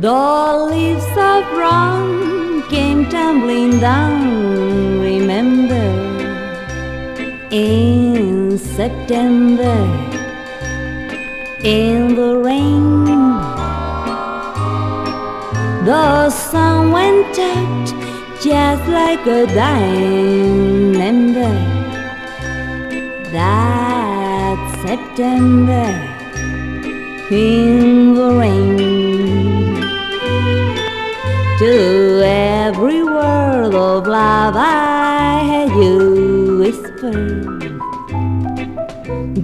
The leaves of brown came tumbling down, remember, in September, in the rain. The sun went out just like a dying Remember That September in the rain. Every word of love I had you whispered.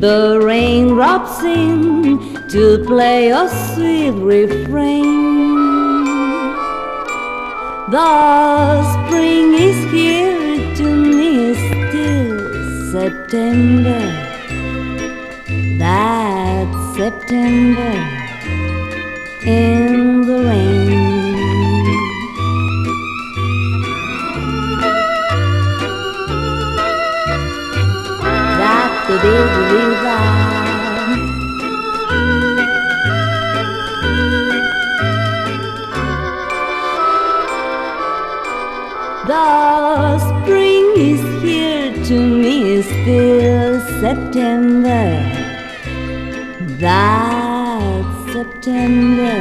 The raindrops seem to play a sweet refrain. The spring is here to me still September. That September in the spring is here to me still September. That September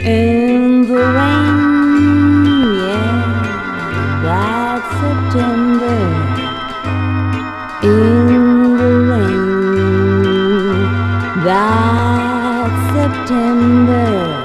in the rain, yeah. That September That September.